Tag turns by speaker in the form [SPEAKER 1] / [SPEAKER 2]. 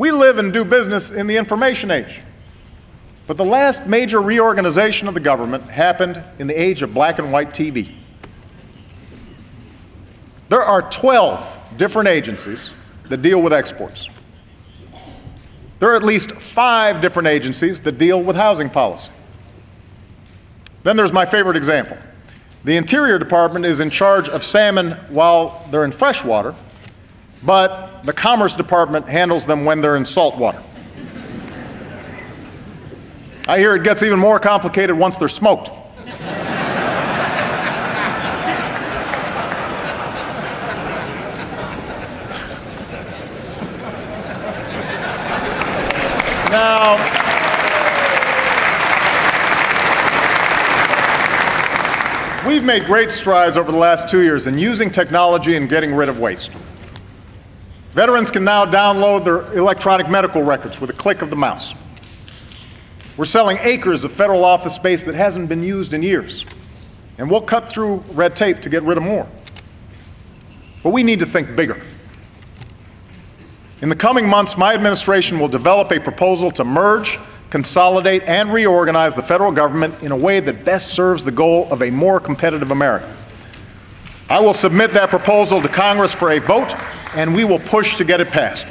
[SPEAKER 1] We live and do business in the information age. But the last major reorganization of the government happened in the age of black and white TV. There are 12 different agencies that deal with exports. There are at least five different agencies that deal with housing policy. Then there's my favorite example. The Interior Department is in charge of salmon while they're in freshwater, but the Commerce Department handles them when they're in salt water. I hear it gets even more complicated once they're smoked. Now, we've made great strides over the last two years in using technology and getting rid of waste. Veterans can now download their electronic medical records with a click of the mouse. We're selling acres of federal office space that hasn't been used in years, and we'll cut through red tape to get rid of more. But we need to think bigger. In the coming months, my administration will develop a proposal to merge, consolidate, and reorganize the federal government in a way that best serves the goal of a more competitive America. I will submit that proposal to Congress for a vote, and we will push to get it passed.